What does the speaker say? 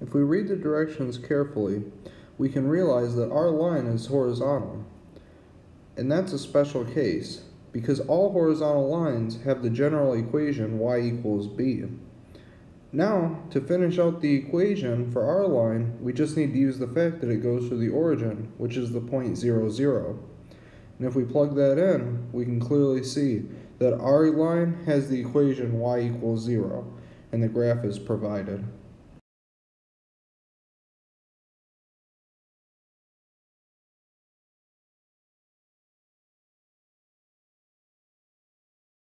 If we read the directions carefully, we can realize that our line is horizontal. And that's a special case, because all horizontal lines have the general equation y equals b. Now, to finish out the equation for our line, we just need to use the fact that it goes through the origin, which is the point 0, 0. And if we plug that in, we can clearly see that our line has the equation y equals 0, and the graph is provided.